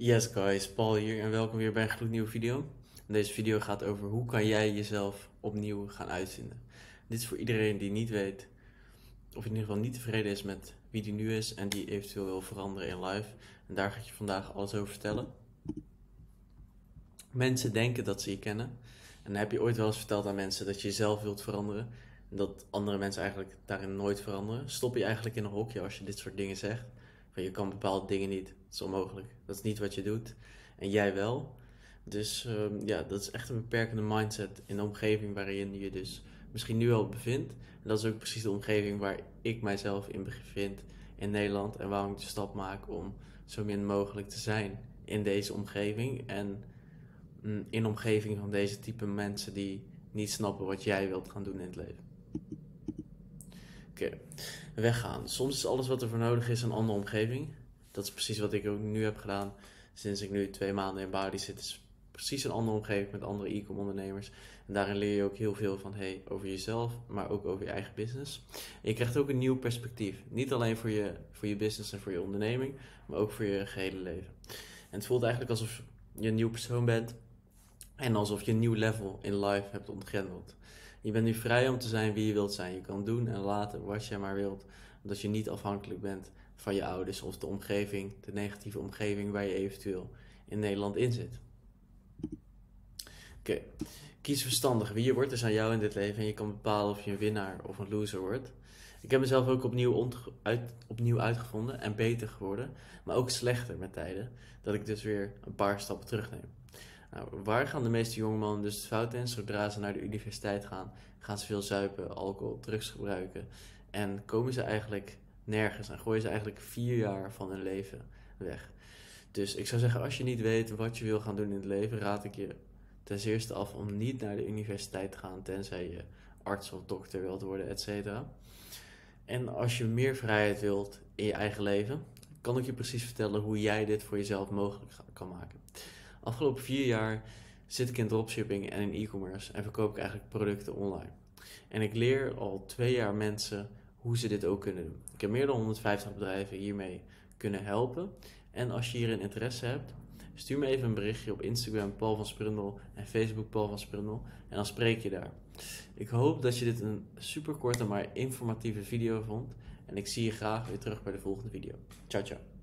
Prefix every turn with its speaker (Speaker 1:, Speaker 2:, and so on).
Speaker 1: Yes guys, Paul hier en welkom weer bij een gloednieuwe video. Deze video gaat over hoe kan jij jezelf opnieuw gaan uitvinden. Dit is voor iedereen die niet weet, of in ieder geval niet tevreden is met wie die nu is en die eventueel wil veranderen in live. En daar ga ik je vandaag alles over vertellen. Mensen denken dat ze je kennen. En heb je ooit wel eens verteld aan mensen dat je jezelf wilt veranderen. En dat andere mensen eigenlijk daarin nooit veranderen. Stop je eigenlijk in een hokje als je dit soort dingen zegt je kan bepaalde dingen niet. Dat is onmogelijk. Dat is niet wat je doet. En jij wel. Dus ehm, ja, dat is echt een beperkende mindset in de omgeving waarin je dus misschien nu al bevindt. En dat is ook precies de omgeving waar ik mijzelf in bevind in Nederland. En waarom ik de stap maak om zo min mogelijk te zijn in deze omgeving. En mm, in omgeving van deze type mensen die niet snappen wat jij wilt gaan doen in het leven. Oké, weggaan. Soms is alles wat er voor nodig is een andere omgeving. Dat is precies wat ik ook nu heb gedaan sinds ik nu twee maanden in Bali zit. is precies een andere omgeving met andere e-com ondernemers. En daarin leer je ook heel veel van hey, over jezelf, maar ook over je eigen business. En je krijgt ook een nieuw perspectief. Niet alleen voor je, voor je business en voor je onderneming, maar ook voor je gehele leven. En het voelt eigenlijk alsof je een nieuw persoon bent. En alsof je een nieuw level in life hebt ontgrendeld. Je bent nu vrij om te zijn wie je wilt zijn. Je kan doen en laten wat je maar wilt. Omdat je niet afhankelijk bent van je ouders of de omgeving, de negatieve omgeving waar je eventueel in Nederland in zit. Oké, kies verstandig wie je wordt. is aan jou in dit leven en je kan bepalen of je een winnaar of een loser wordt. Ik heb mezelf ook opnieuw, uit, opnieuw uitgevonden en beter geworden, maar ook slechter met tijden, dat ik dus weer een paar stappen terugneem. Nou, waar gaan de meeste jonge dus fout in? Zodra ze naar de universiteit gaan, gaan ze veel zuipen, alcohol, drugs gebruiken. En komen ze eigenlijk nergens en gooien ze eigenlijk vier jaar van hun leven weg. Dus ik zou zeggen, als je niet weet wat je wil gaan doen in het leven, raad ik je ten eerste af om niet naar de universiteit te gaan, tenzij je arts of dokter wilt worden, et cetera. En als je meer vrijheid wilt in je eigen leven, kan ik je precies vertellen hoe jij dit voor jezelf mogelijk kan maken. Afgelopen vier jaar zit ik in dropshipping en in e-commerce en verkoop ik eigenlijk producten online. En ik leer al twee jaar mensen hoe ze dit ook kunnen doen. Ik heb meer dan 150 bedrijven hiermee kunnen helpen. En als je hierin interesse hebt, stuur me even een berichtje op Instagram Paul van Sprundel en Facebook Paul van Sprundel en dan spreek je daar. Ik hoop dat je dit een super korte maar informatieve video vond en ik zie je graag weer terug bij de volgende video. Ciao ciao.